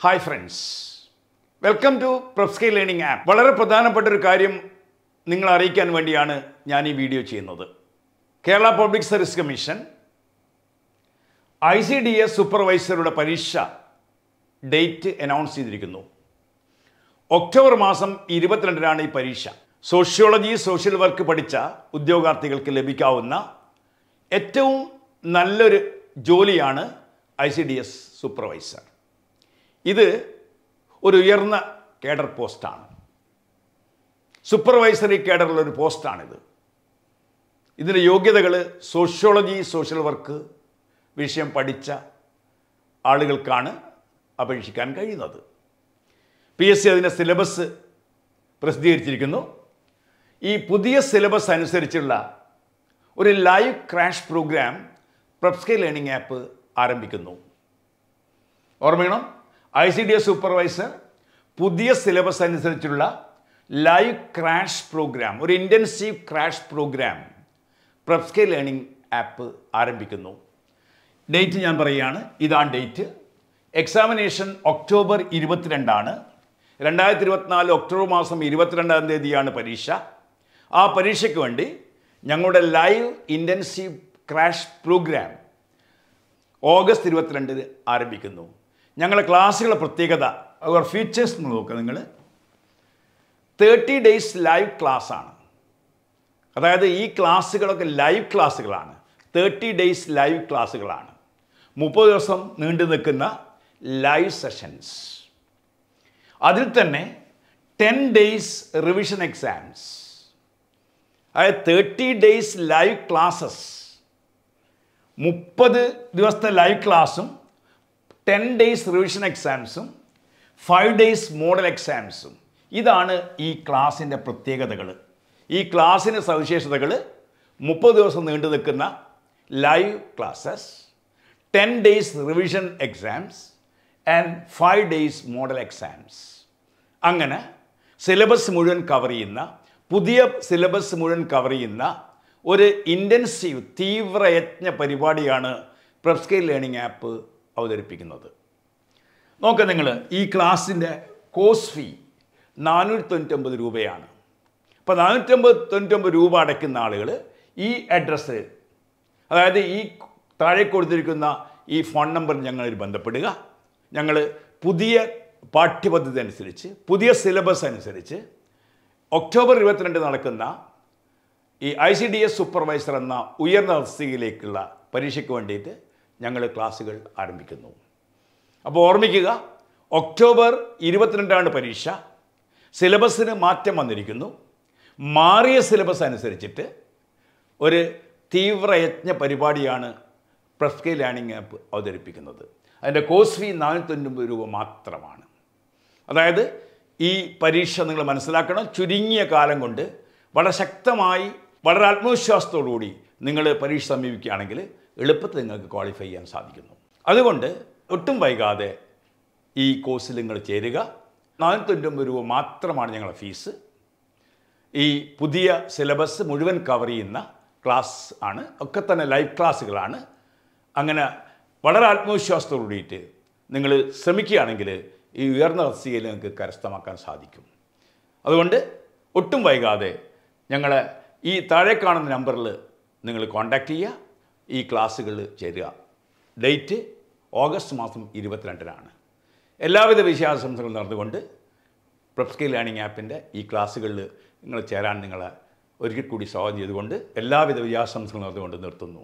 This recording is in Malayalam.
Hi friends welcome to Profsky learning app വളരെ പ്രധാനപ്പെട്ട ഒരു കാര്യം നിങ്ങളെ അറിയിക്കാൻ വേണ്ടിയാണ് ഞാൻ ഈ വീഡിയോ ചെയ്യുന്നത്. Kerala public service commission I C D S സൂപ്പർവൈസറുടെ പരീക്ഷ ഡേറ്റ് അനൗൺസ് ചെയ്തിരിക്കുന്നു. ഒക്ടോബർ മാസം ഇരുപത്തിരണ്ടിനാണ് ഈ പരീക്ഷ. സോഷ്യോളജി സോഷ്യൽ വർക്ക് പഠിച്ച ഉദ്യോഗാർത്ഥികൾക്ക് ലഭിക്കാവുന്ന ഏറ്റവും നല്ലൊരു ജോലിയാണ് I C D S supervisor ഇത് ഒരു ഉയർന്ന കേഡർ പോസ്റ്റാണ്. സൂപ്പർവൈസറി കേഡറിലൊരു ഒരു പോസ്റ്റാണിത്. ഇതിന്റെ യോഗ്യതകൾ സോഷ്യോളജി സോഷ്യൽ വർക്ക് വിഷയം പഠിച്ച ആളുകൾക്കാണ് അപേക്ഷിക്കാൻ കഴിയുന്നത്. പി എസ് സി അതിന്റെ സിലബസ് പ്രസിദ്ധീകരിച്ചിരിക്കുന്നു. ഈ പുതിയ സിലബസ് അനുസരിച്ചുള്ള ഒരു live crash programme Profsky learning app ആരംഭിക്കുന്നു. ഓർമ്മയണം I C D S supervisor പുതിയ സിലബസ് അനുസരിച്ചുള്ള ലൈവ് ക്രാഷ് പ്രോഗ്രാം ഒരു intensive crash programme Profsky learning app ആരംഭിക്കുന്നു. ഡേറ്റ് ഞാൻ പറയുകയാണ് ഇതാണ് ഡേറ്റ്. Examination October ഇരുപത്തിരണ്ടാണ്. രണ്ടായിരത്തി ഇരുപത്തിനാല് ഒക്ടോബർ മാസം ഇരുപത്തിരണ്ടാം തീയതിയാണ് പരീക്ഷ. ആ പരീക്ഷയ്ക്ക് വേണ്ടി ഞങ്ങളുടെ live intensive crash programme August ഇരുപത്തിരണ്ടിന് ആരംഭിക്കുന്നു. ഞങ്ങളുടെ ക്ലാസ്സുകളുടെ പ്രത്യേകത അവർ ഫീച്ചേഴ്സ് നോക്കുക നിങ്ങൾ തേർട്ടി ഡേയ്സ് ലൈവ് ക്ലാസ്സാണ് അതായത് ഈ ക്ലാസ്സുകളൊക്കെ ലൈവ് ക്ലാസ്സുകളാണ് തേർട്ടി ഡേയ്സ് ലൈവ് ക്ലാസ്സുകളാണ് മുപ്പത് ദിവസം നീണ്ടു നിൽക്കുന്ന ലൈവ് സെഷൻസ് അതിൽ തന്നെ ടെൻ ഡേയ്സ് റിവിഷൻ എക്സാംസ് അതായത് തേർട്ടി ഡേയ്സ് ലൈവ് ക്ലാസ്സസ് മുപ്പത് ദിവസത്തെ ലൈവ് ക്ലാസ്സും ടെൻ ഡേയ്സ് റിവിഷൻ എക്സാംസും ഫൈവ് ഡേയ്സ് മോഡൽ എക്സാംസും ഇതാണ് ഈ ക്ലാസ്സിന്റെ പ്രത്യേകതകൾ ഈ ക്ലാസ്സിന്റെ സവിശേഷതകൾ മുപ്പത് ദിവസം നീണ്ടു നിൽക്കുന്ന live classes ten days revision exams and five days model exams അങ്ങനെ സിലബസ് മുഴുവൻ കവർ ചെയ്യുന്ന പുതിയ സിലബസ് മുഴുവൻ കവർ ചെയ്യുന്ന ഒരു ഇന്റൻസീവ് തീവ്രയജ്ഞ പരിപാടിയാണ് പ്രൊഫ്സ്കൈൽ ലേണിംഗ് ആപ്പ് അവതരിപ്പിക്കുന്നത്. നോക്കുക നിങ്ങൾ ഈ ക്ലാസ്സിന്റെ കോഴ്സ് ഫീ നാനൂറ്റി തൊണ്ണൂറ്റൊമ്പത് രൂപയാണ്. അപ്പോൾ നാനൂറ്റമ്പത് തൊണ്ണൂറ്റൊമ്പത് രൂപ അടയ്ക്കുന്ന ആളുകൾ ഈ അഡ്രസ്സ് അതായത് ഈ താഴെ കൊടുത്തിരിക്കുന്ന ഈ ഫോൺ നമ്പർ ഞങ്ങളിൽ ബന്ധപ്പെടുക. ഞങ്ങൾ പുതിയ പാഠ്യപദ്ധതി അനുസരിച്ച് പുതിയ സിലബസ് അനുസരിച്ച് ഒക്ടോബർ ഇരുപത്തിരണ്ട് നടക്കുന്ന ഈ I C D S supervisor എന്ന ഉയർന്ന തസ്തികയിലേക്കുള്ള പരീക്ഷയ്ക്ക് വേണ്ടിയിട്ട് ഞങ്ങൾ ക്ലാസ്സുകൾ ആരംഭിക്കുന്നു. അപ്പോൾ ഓർമ്മിക്കുക ഒക്ടോബർ ഇരുപത്തിരണ്ടാണ് പരീക്ഷ. സിലബസിന് മാറ്റം വന്നിരിക്കുന്നു. മാറിയ സിലബസ് അനുസരിച്ചിട്ട് ഒരു തീവ്രയജ്ഞ പരിപാടിയാണ് പ്രസ്കെ ലേണിംഗ് ആപ്പ് അവതരിപ്പിക്കുന്നത്. അതിന്റെ കോഴ്സ് ഫീ നാനൂറ്റൊൻപത് രൂപ മാത്രമാണ്. അതായത് ഈ പരീക്ഷ നിങ്ങൾ മനസ്സിലാക്കണം ചുരുങ്ങിയ കാലം കൊണ്ട് വളരെ ശക്തമായി വളരെ ആത്മവിശ്വാസത്തോടുകൂടി നിങ്ങൾ പരീക്ഷ സമീപിക്കുകയാണെങ്കിൽ എളുപ്പത്തിൽ നിങ്ങൾക്ക് ക്വാളിഫൈ ചെയ്യാൻ സാധിക്കുന്നു. അതുകൊണ്ട് ഒട്ടും വൈകാതെ ഈ കോഴ്സിൽ നിങ്ങൾ ചേരുക. നാനൂറ്റൊൻപത് രൂപ മാത്രമാണ് ഞങ്ങളുടെ ഫീസ് ഈ പുതിയ സിലബസ് മുഴുവൻ കവർ ചെയ്യുന്ന ക്ലാസ് ആണ്. ഒക്കെ തന്നെ ലൈവ് ക്ലാസ്സുകളാണ് അങ്ങനെ വളരെ ആത്മവിശ്വാസത്തോടു കൂടിയിട്ട് നിങ്ങൾ ശ്രമിക്കുകയാണെങ്കിൽ ഈ ഉയർന്ന തസ്തികയിൽ നിങ്ങൾക്ക് കരസ്ഥമാക്കാൻ സാധിക്കും. അതുകൊണ്ട് ഒട്ടും വൈകാതെ ഞങ്ങളെ ഈ താഴെ കാണുന്ന നമ്പറിൽ നിങ്ങൾ കോൺടാക്റ്റ് ചെയ്യുക. ഈ ക്ലാസ്സുകളിൽ ചേരുക. ഡേറ്റ് ഓഗസ്റ്റ് മാസം ഇരുപത്തിരണ്ടിനാണ്. എല്ലാവിധ വിജയാശംസകളും നടന്നുകൊണ്ട് പ്രപ്സ്കി ലേണിംഗ് ആപ്പിന്റെ ഈ ക്ലാസ്സുകളിൽ നിങ്ങൾ ചേരാൻ നിങ്ങളെ ഒരിക്കൽ കൂടി സ്വാഗതം ചെയ്തുകൊണ്ട് എല്ലാവിധ വിജയാശംസകളും നടന്നുകൊണ്ട് നിർത്തുന്നു.